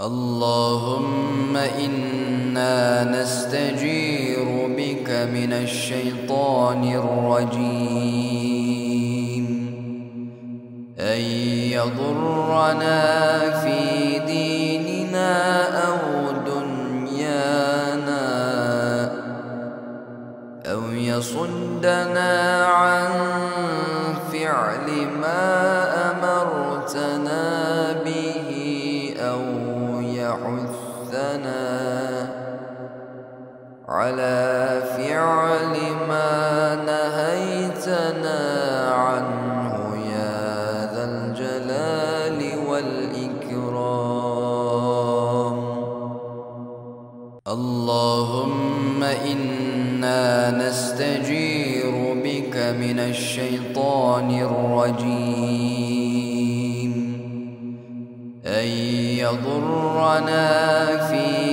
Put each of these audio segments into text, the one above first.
اللهم إنا نستجير بك من الشيطان الرجيم. أن يضرنا في ديننا أو دنيانا أو يصدنا عن فعل ما على فعل ما نهيتنا عنه يا ذا الجلال والإكرام. اللهم إنا نستجير بك من الشيطان الرجيم. أن يضرنا في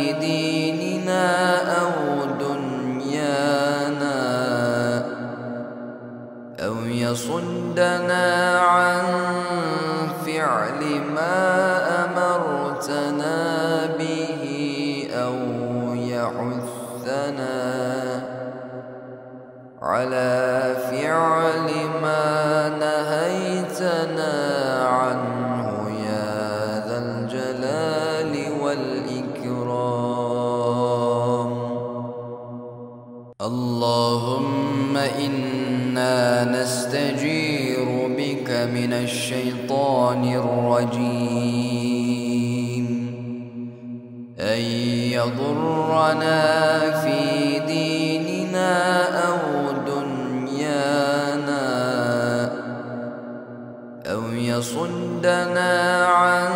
يصدنا عن فعل ما أمرتنا به أو يحثنا على من الشيطان الرجيم. أن يضرنا في ديننا أو دنيانا أو يصدنا عن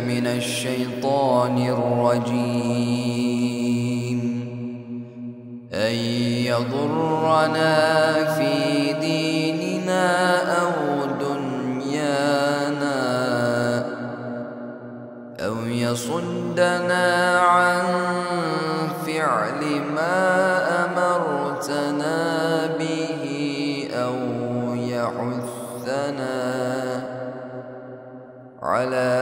من الشيطان الرجيم. أن يضرنا في ديننا أو دنيانا أو يصدنا عن فعل ما أمرتنا به أو يحثنا على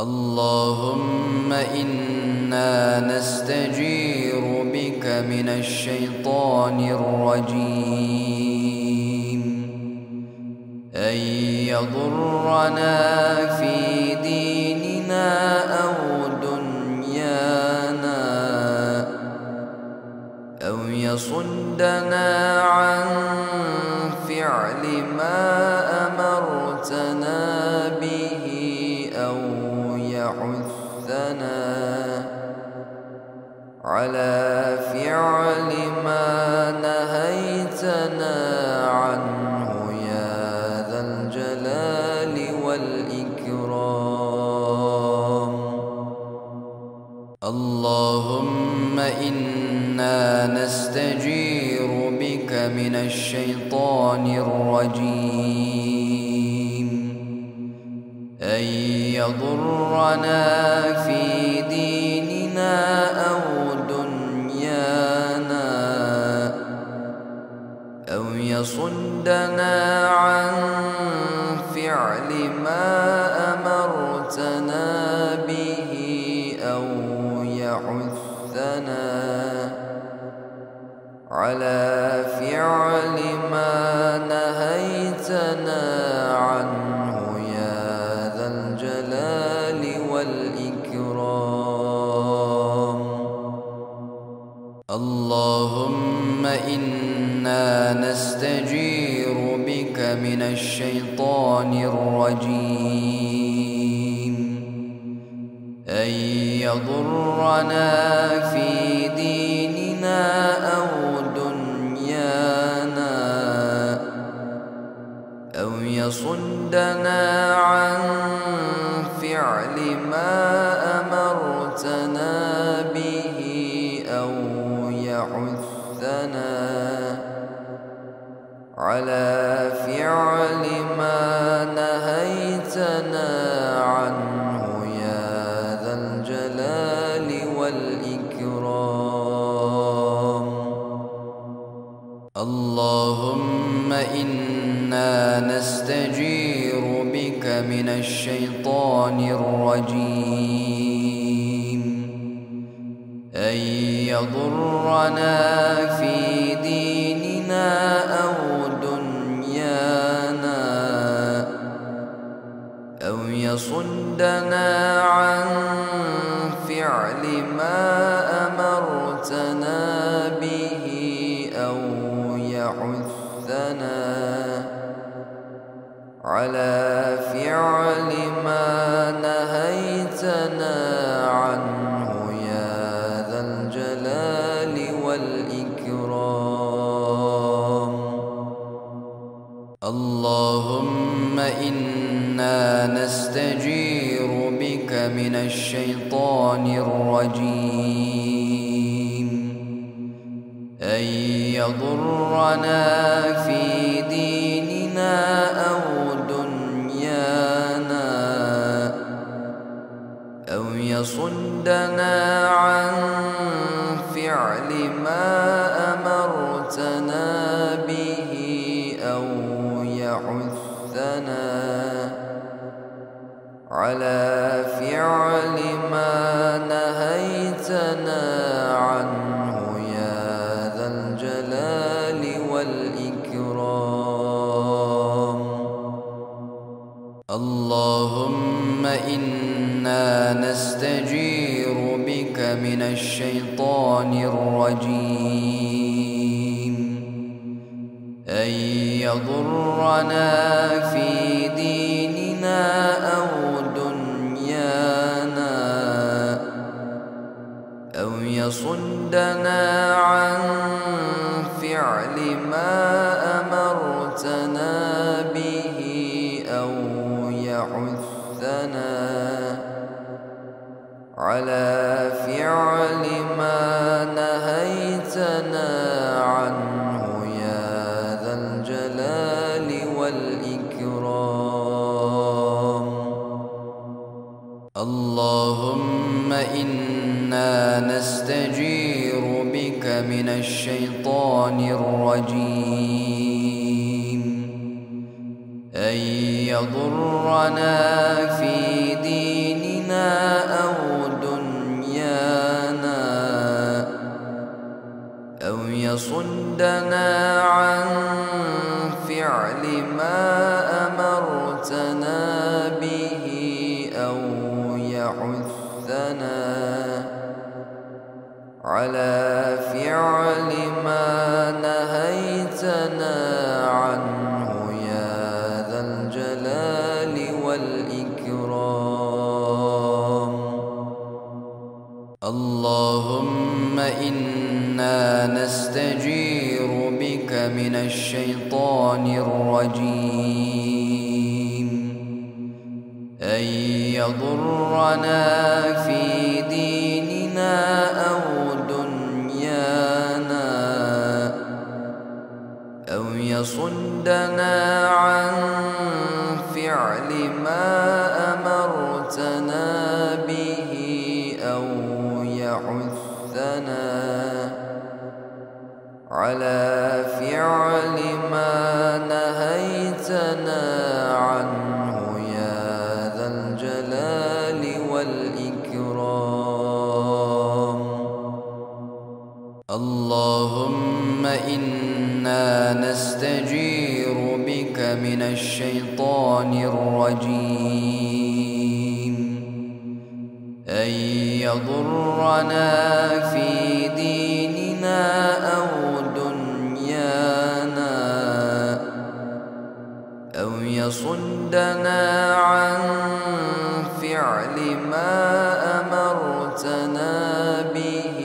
اللهم إنا نستجير بك من الشيطان الرجيم. أن يضرنا في ديننا أو دنيانا أو يصدنا على فعل ما نهيتنا عنه يا ذا الجلال والإكرام. اللهم إنا نستجير بك من الشيطان الرجيم. أن يضرنا في ديننا أو يصدنا عن فعل ما أمرتنا به أو يحثنا على من الشيطان الرجيم. أن يضرنا في ديننا أو دنيانا أو يصدنا عن فعل ما أمرتنا به أو يحثنا على من الشيطان الرجيم. أن يضرنا في ديننا أو دنيانا أو يصدنا عن الرجيم. أن يضرنا في ديننا أو دنيانا أو يصدنا عن فعل ما أمرتنا به أو يحثنا على من الشيطان الرجيم. أن يضرنا في ديننا أو دنيانا أو يصدنا عن اللهم إنا نستجير بك من الشيطان الرجيم. أن يضرنا في ديننا أو دنيانا أو يصدنا على فعل ما نهيتنا عنه يا ذا الجلال والإكرام. اللهم إنا نستجير بك من الشيطان الرجيم. أن يضرنا في يصدنا عن فعل ما أمرتنا به أو يحثنا على من الشيطان الرجيم. أن يضرنا في ديننا أو يصدنا عن فعل ما أمرتنا به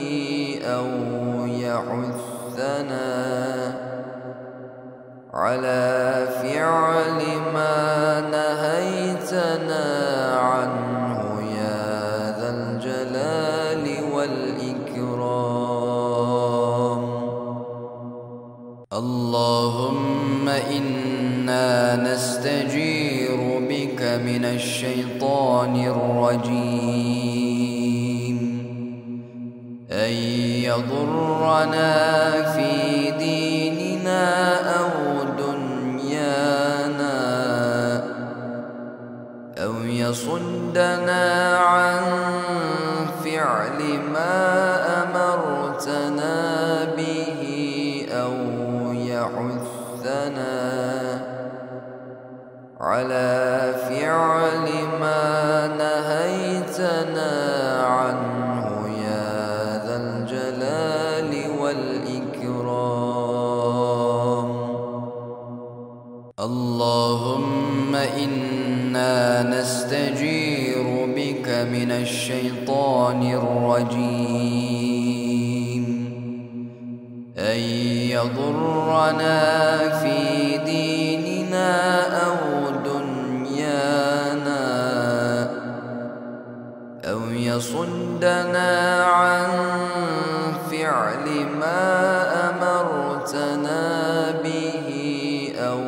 أو يحثنا على إنا نستجير بك من الشيطان الرجيم أن يضرنا في ديننا أو دنيانا أو يصدنا عن فعل ما على فعل ما نهيتنا عنه يا ذا الجلال والإكرام. اللهم إنا نستجير بك من الشيطان الرجيم. أن يضرنا يصدنا عن فعل ما أمرتنا به أو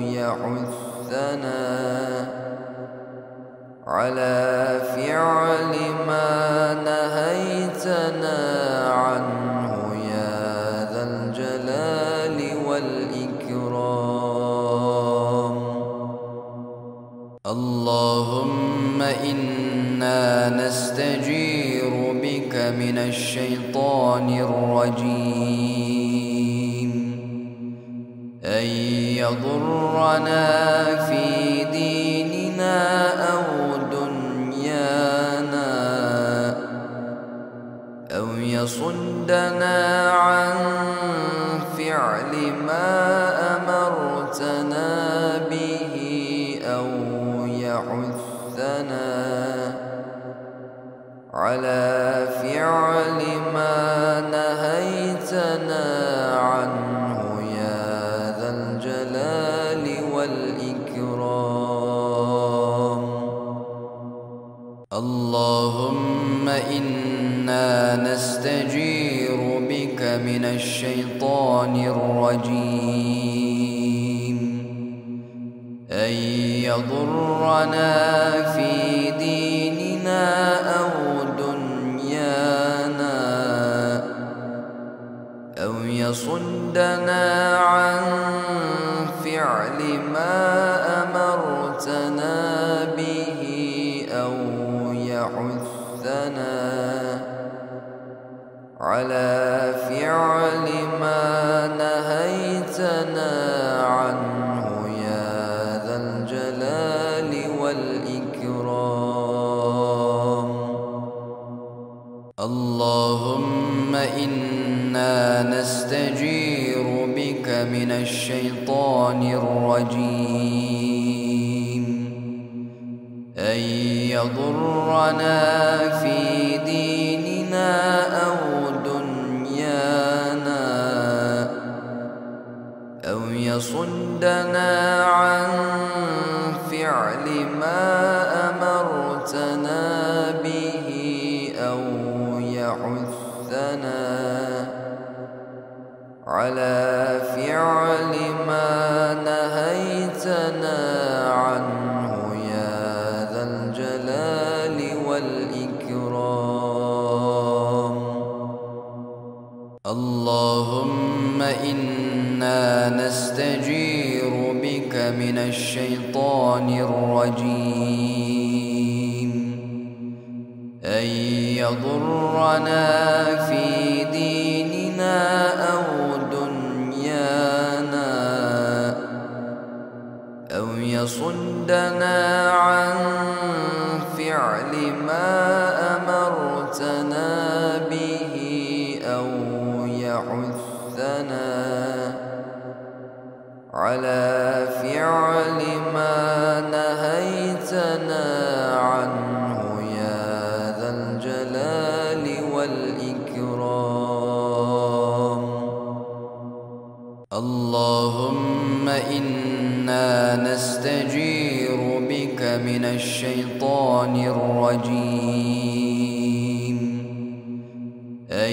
يحثنا على فعل ما نهيتنا عنه يا ذا الجلال والإكرام. اللهم إنا نستجير بك من الشيطان الرجيم. أن يضرنا في ديننا أو دنيانا أو يصدنا عن فعل ما أمرتنا به أو يحثنا على نهيتنا عنه يا ذا الجلال والإكرام. اللهم إنا نستجير بك من الشيطان الرجيم. أن يضرنا في يصدنا عن فعل ما أمرتنا به أو يحثنا على فعل ما نهيتنا عنه يا ذا الجلال والإكرام. اللهم إنا إنا نستجير بك من الشيطان الرجيم. أن يضرنا في ديننا أو دنيانا أو يصدنا على فعل ما نهيتنا عنه يا ذا الجلال والإكرام. اللهم إنا نستجير بك من الشيطان الرجيم. أن يضرنا في يصدنا عن فعل ما أمرتنا به أو يحثنا على من الشيطان الرجيم. أن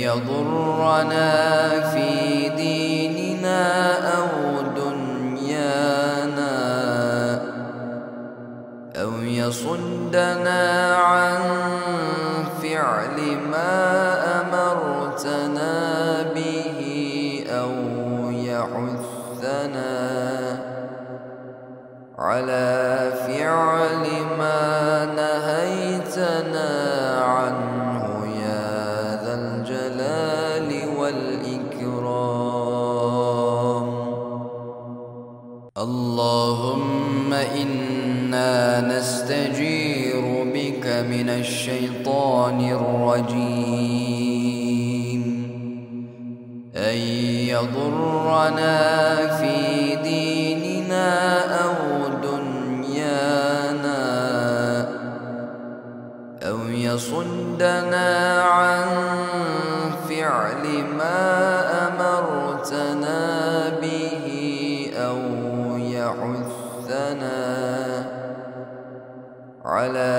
يضرنا في ديننا أو دنيانا أو يصدنا Merci.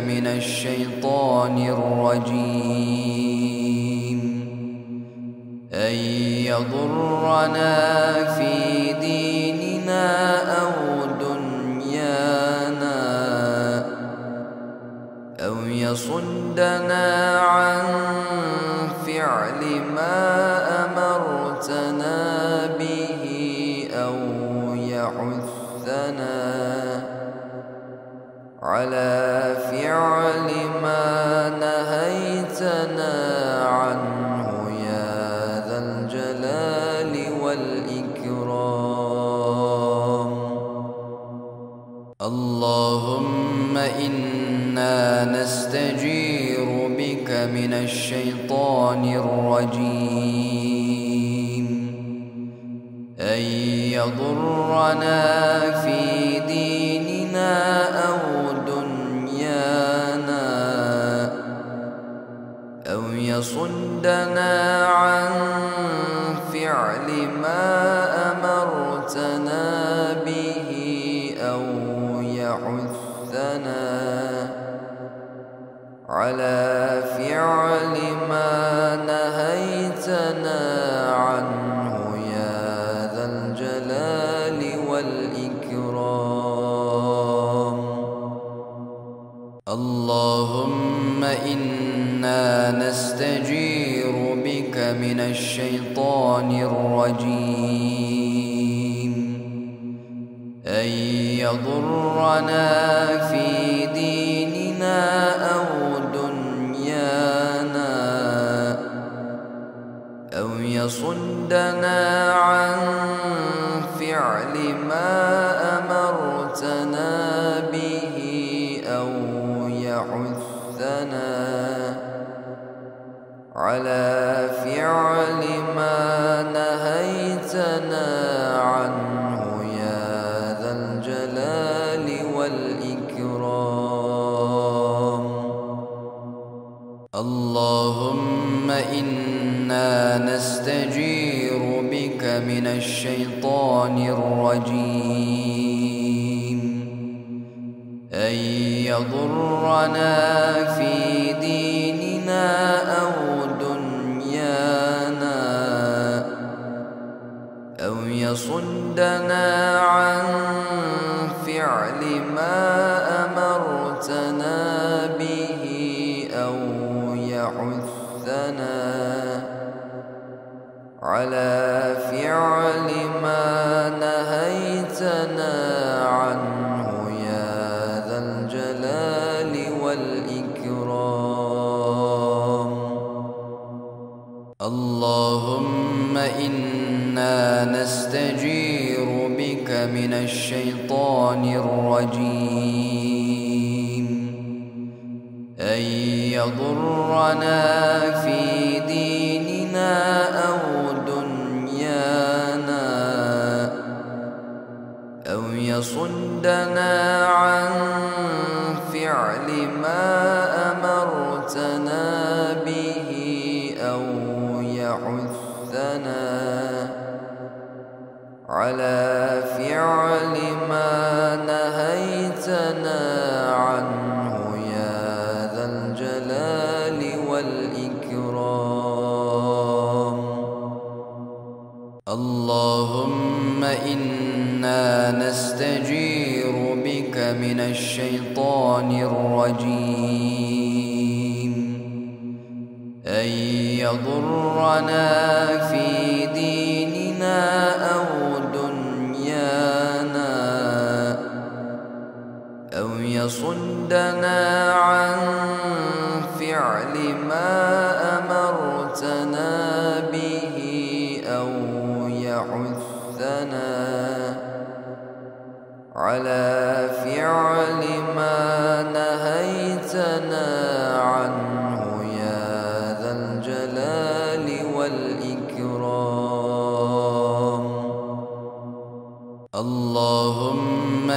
من الشيطان الرجيم. أن يضرنا في ديننا أو دنيانا أو يصدنا من الشيطان الرجيم. أن يضرنا من الشيطان الرجيم. أن يضرنا في ديننا أو دنيانا أو يصدنا عن فعل ما أمرتنا به أو يحثنا على نستجير بك من الشيطان الرجيم. أن يضرنا في ديننا أو دنيانا أو يصدنا الرجيم. أن يضرنا الرجيم. أن يضرنا في ديننا أو دنيانا أو يصدنا عن فعل ما أمرتنا به أو يحثنا على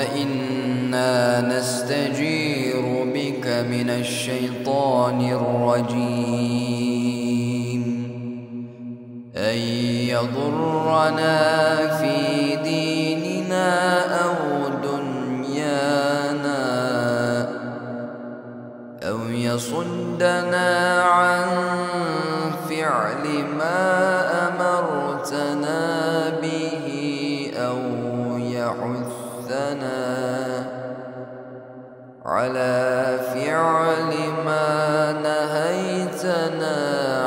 إنا نستجير بك من الشيطان الرجيم أن يضرنا في ديننا أو دنيانا أو يصدنا على فعل ما نهيتنا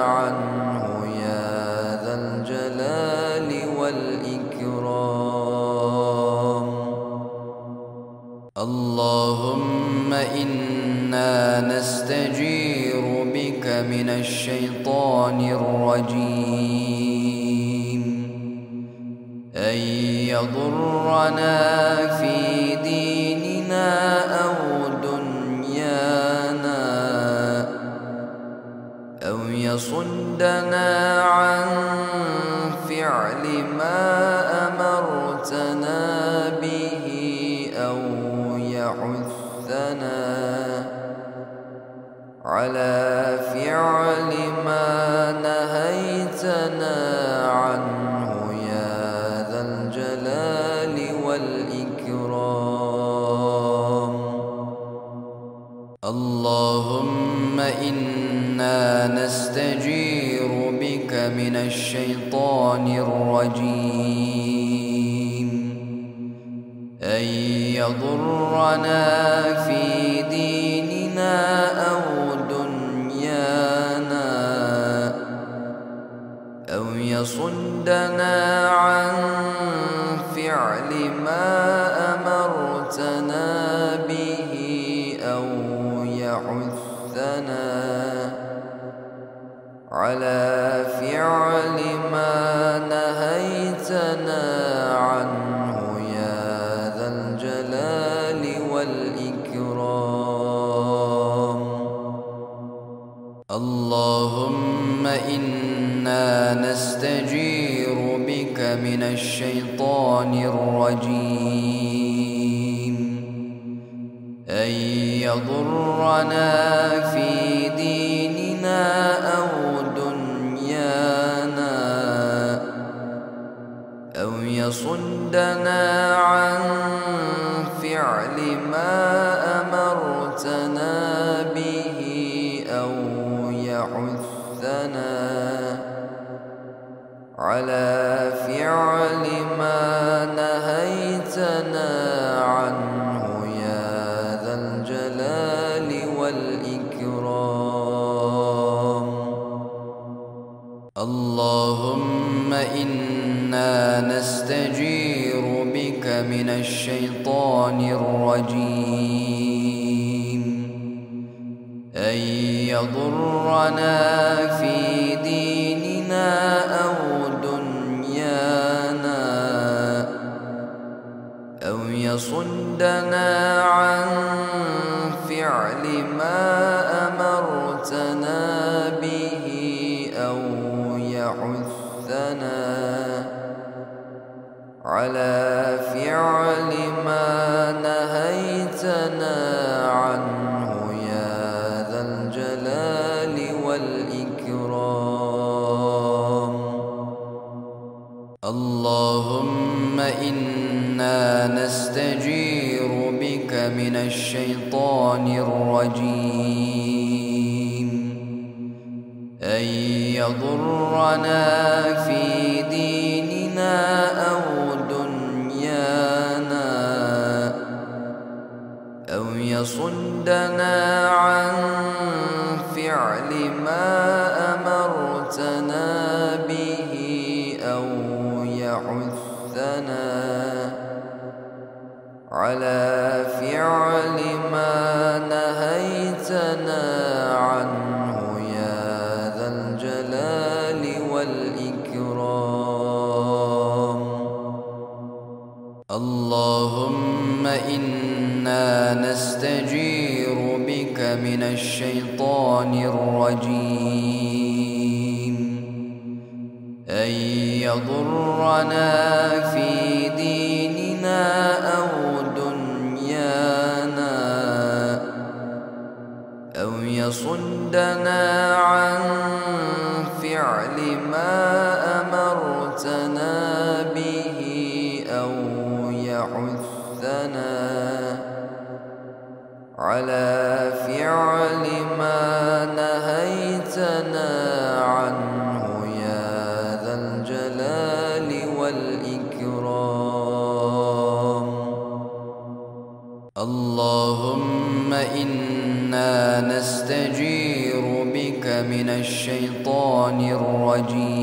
عنه يا ذا الجلال والإكرام. اللهم إنا نستجير بك من الشيطان الرجيم. أن يضرنا إنا نستجير بك من الشيطان الرجيم. أن يضرنا في ديننا أو دنيانا أو يصدنا عن فعل ما أمرتنا على فعل ما نهيتنا عنه يا ذا الجلال والإكرام. اللهم إنا نستجير بك من الشيطان الرجيم. أن يضرنا في ديننا أو يصدنا عن فعل ما أمرتنا به أو يحثنا على الرجيم. أن يضرنا في ديننا أو دنيانا أو يصدنا عن فعل ما أمرتنا به أو يحثنا على من الشيطان الرجيم. أن يضرنا في ديننا أو دنيانا أو يصدنا عن فعل ما أمرتنا به أو يحثنا على فعل ما نهيتنا عنه يا ذا الجلال والإكرام. اللهم إنا نستجير بك من الشيطان الرجيم. أن يضرنا في ديننا يصدنا عن فعل ما أمرتنا به أو يحثنا على فعل ما نهيتنا الرجيم